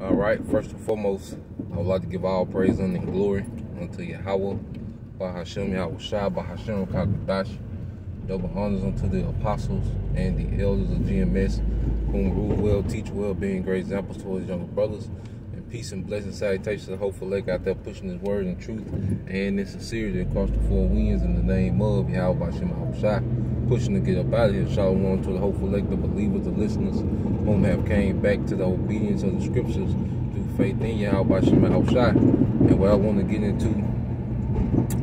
All right, first and foremost, I would like to give all praise and glory unto Yahweh, Bahashem Yahawashi, Bahashem Kakadash. Double honors unto the apostles and the elders of GMS, whom rule well, teach well, being great examples towards younger brothers. Peace and blessing salutations hopeful lake out there pushing his word and truth and in sincerity across the four winds in the name of Yahweh Yahawashi pushing to get up out of here. Shout Shalom to the hopeful Lake, the believers, the listeners, whom have came back to the obedience of the scriptures through faith in Yahweh Shema Shai. And what I want to get into,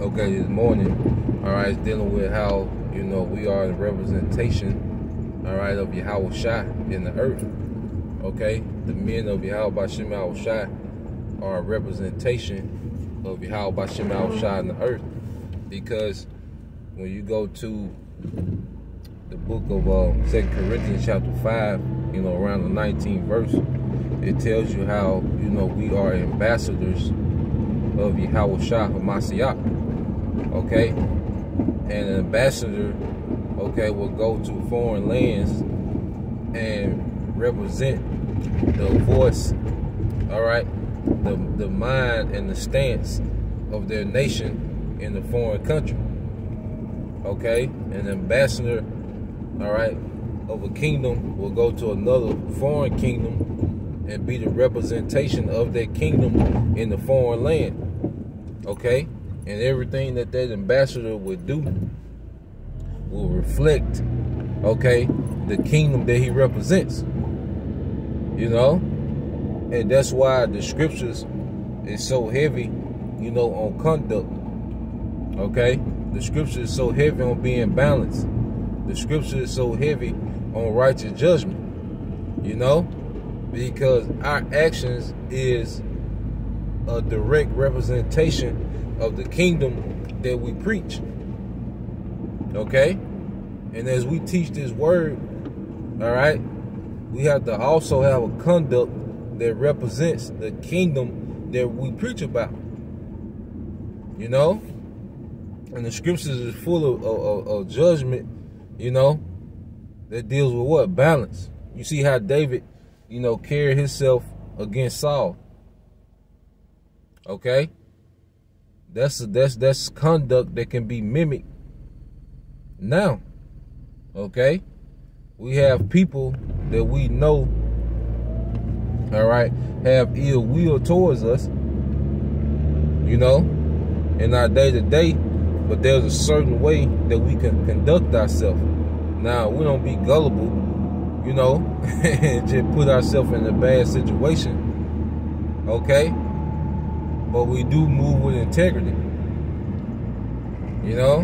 okay, this morning, all right, is dealing with how, you know, we are a representation, all right, of Yahawashi in the earth. Okay? The men of Yahweh by Shema Shai are a representation of Yahweh by Shema Shai in the earth. Because when you go to the book of uh, Second Corinthians chapter 5, you know, around the 19th verse, it tells you how, you know, we are ambassadors of Yahweh Shah Mashiach. Okay? And an ambassador, okay, will go to foreign lands and represent the voice, all right, the, the mind and the stance of their nation in the foreign country okay? An ambassador, all right, of a kingdom will go to another foreign kingdom and be the representation of that kingdom in the foreign land, okay? And everything that that ambassador would do will reflect, okay, the kingdom that he represents, you know? And that's why the scriptures is so heavy, you know, on conduct, okay? The scripture is so heavy on being balanced. The scripture is so heavy on righteous judgment. You know? Because our actions is a direct representation of the kingdom that we preach. Okay? And as we teach this word, all right, we have to also have a conduct that represents the kingdom that we preach about. You know? and the scriptures is full of, of, of, judgment, you know, that deals with what? Balance. You see how David, you know, carried himself against Saul. Okay? That's that's that's conduct that can be mimicked now. Okay? We have people that we know, all right, have ill will towards us, you know, in our day to day but there's a certain way that we can conduct ourselves. Now, we don't be gullible, you know, and just put ourselves in a bad situation. Okay? But we do move with integrity. You know?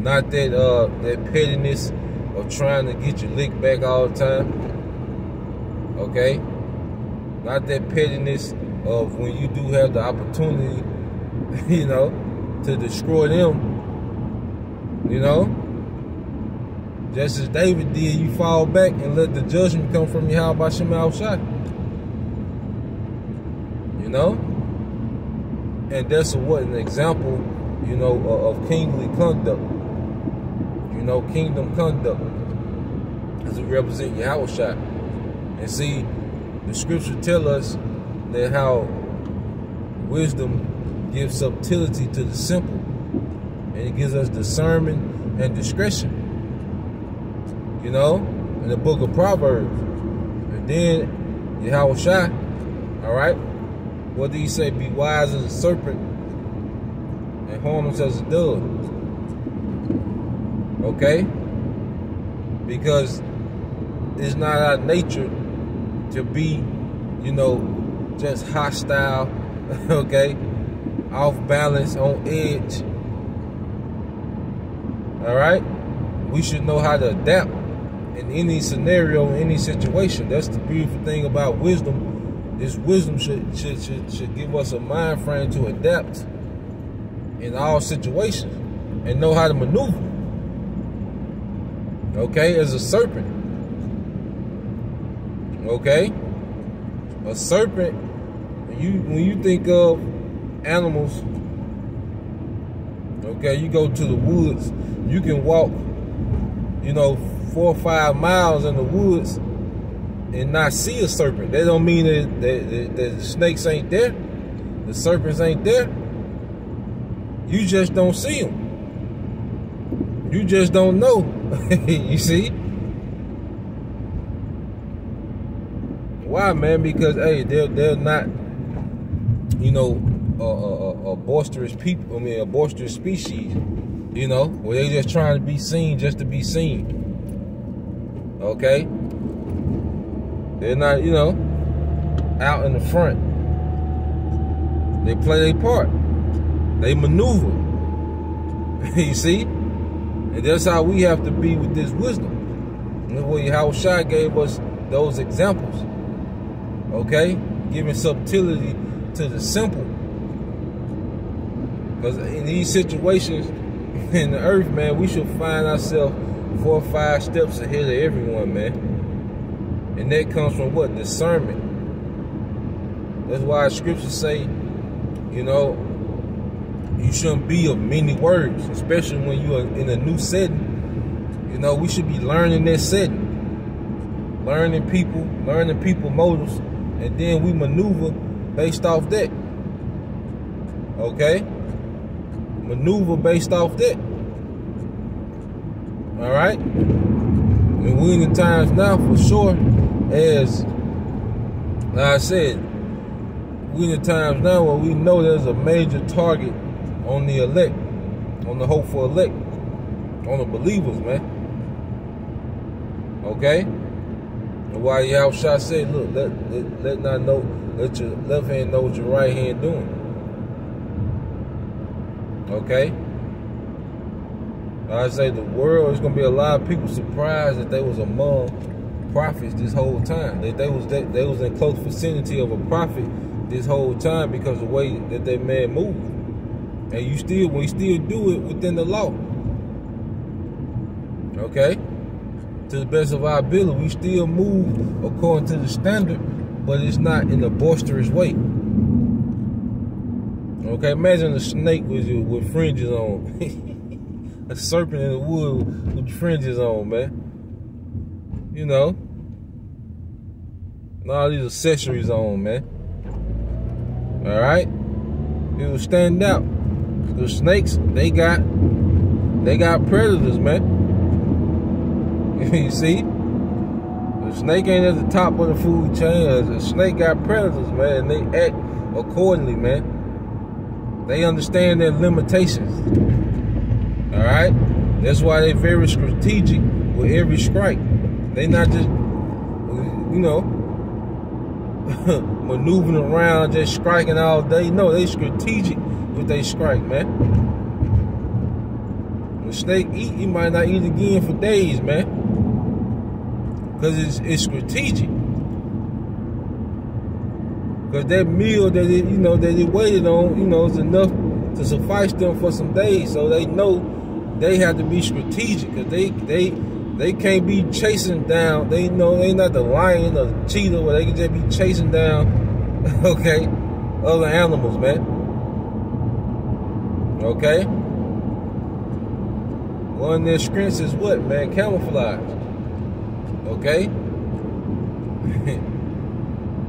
Not that uh that pettiness of trying to get your lick back all the time. Okay? Not that pettiness of when you do have the opportunity, you know, to destroy them you know? Just as David did, you fall back and let the judgment come from you. How about Shema Shai? You know? And that's a, what an example, you know, of, kingly conduct. You know, kingdom conduct. As we represent Yahawashi. And see, the scripture tell us that how wisdom gives subtlety to the simple and it gives us discernment and discretion. You know, in the book of Proverbs. And then Yahawashi, all right? What do you say? Be wise as a serpent and harmless as a dove. Okay? Because it's not our nature to be, you know, just hostile, okay? Off balance, on edge all right? We should know how to adapt in any scenario, in any situation. That's the beautiful thing about wisdom. This wisdom should should should, should give us a mind frame to adapt in all situations and know how to maneuver. Okay, as a serpent. Okay? A serpent, when you when you think of animals Okay, you go to the woods, you can walk, you know, four or five miles in the woods and not see a serpent. That don't mean that, that, that, that the snakes ain't there, the serpents ain't there. You just don't see them. You just don't know. you see? Why, man? Because hey, they're they're not, you know, a, a, a boisterous people. I mean, a boisterous species. You know, where they just trying to be seen just to be seen. Okay? They're not, you know, out in the front. They play their part. They maneuver. you see? And that's how we have to be with this wisdom. And the way how Shai gave us those examples. Okay? Giving subtlety to the simple. Because in these situations in the earth, man, we should find ourselves four or five steps ahead of everyone, man. And that comes from what? Discernment. That's why scriptures say, you know, you shouldn't be of many words, especially when you are in a new setting. You know, we should be learning that setting. Learning people, learning people motives, and then we maneuver based off that. Okay? Maneuver based off that. All right? And we in the times now for sure, as like I said, we in the times now where we know there's a major target on the elect, on the hopeful elect, on the believers, man. Okay? And why Yahushua said, look, let, let, let not know, let your left hand know what your right hand doing. Okay? I say the world is gonna be a lot of people surprised that they was among prophets this whole time. That they was that they was in close vicinity of a prophet this whole time because the way that that man moved. And you still we still do it within the law. Okay? To the best of our ability, we still move according to the standard, but it's not in a boisterous way. Okay, imagine a snake with you with fringes on. a serpent in the wood with fringes on, man. You know. And all these accessories on, man. Alright? It will stand out. The snakes, they got they got predators, man. you see? The snake ain't at the top of the food chain. The snake got predators, man, and they act accordingly, man. They understand their limitations. All right? That's why they're very strategic with every strike. They not just, you know, maneuvering around, just striking all day. No, they strategic with they strike, man. When snake eat, he might not eat again for days, man. Because it's, it's strategic. Because that meal that it, you know, that they waited on, you know, is enough to suffice them for some days. So they know they have to be strategic because they they they can't be chasing down. They know they not the lion or the cheetah where they can just be chasing down, okay, other animals, man. Okay. One of their strengths is what, man? Camouflage. Okay.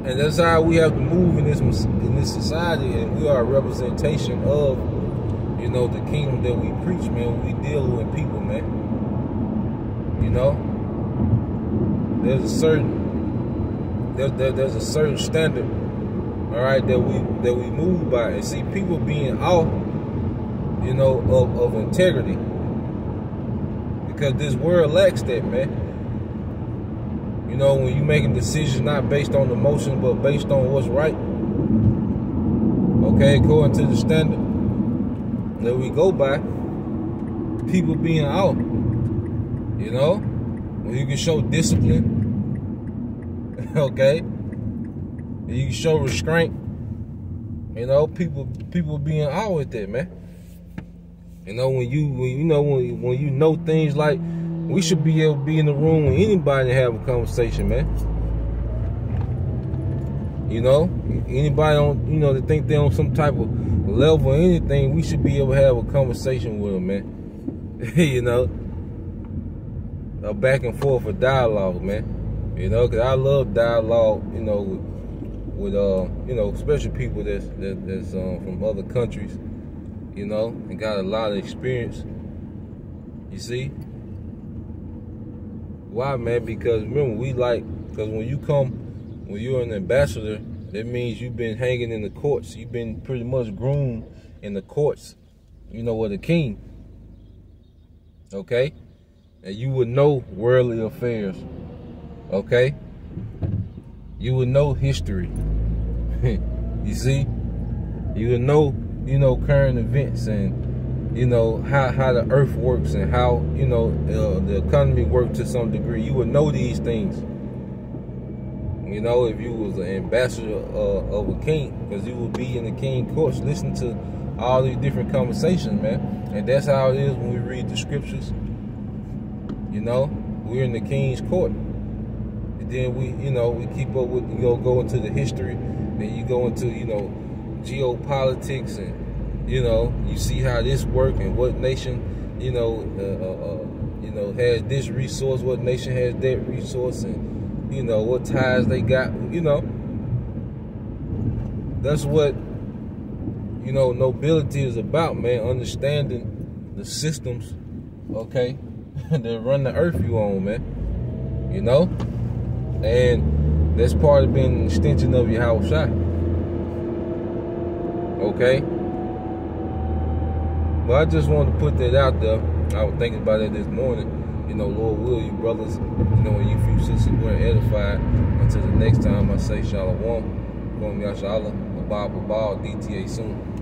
and that's how we have to move in this in this society, and we are a representation of you know, the kingdom that we preach, man, we deal with people, man. You know? There's a certain there, there, there's a certain standard, all right, that we that we move by. And see people being out, you know, of, of integrity. Because this world lacks that, man. You know, when you making decisions not based on emotion, but based on what's right. Okay, according to the standard that we go by, people being out. You know? When you can show discipline. okay? You can show restraint. You know, people people being out with it, man. You know, when you when you know when when you know things like we should be able to be in the room with anybody and have a conversation, man. You know, anybody on you know that think they're on some type of level or anything, we should be able to have a conversation with them, man. you know, a back and forth, a dialogue, man. You know, cause I love dialogue. You know, with, with uh, you know, especially people that's that, that's um, from other countries. You know, and got a lot of experience. You see? Why, man? Because remember, we like, because when you come, when you're an ambassador, that means you've been hanging in the courts. You've been pretty much groomed in the courts, you know, with the king. Okay? And you would know worldly affairs. Okay? You would know history. you see? You would know, you know, current events and, you know, how, how the earth works and how, you know, uh, the economy works to some degree. You would know these things. You know, if you was an ambassador uh, of a king, because you would be in the king courts, listen to all these different conversations, man. And that's how it is when we read the scriptures. You know, we're in the king's court. And then we, you know, we keep up with, you know, go into the history. Then you go into, you know, geopolitics and, you know, you see how this work and what nation, you know, uh, uh, uh, you know, has this resource, what nation has that resource, and you know, what ties they got, you know. That's what, you know, nobility is about, man. Understanding the systems, okay, that run the earth you on, man. You know? And that's part of being an extension of your house. Okay? But I just wanted to put that out there. I was thinking about it this morning you know, Lord will, you brothers, you know, and you few sisters were edified. Until the next time, I say Shalom. Kwam Yashala, Abba Babal, DTA soon.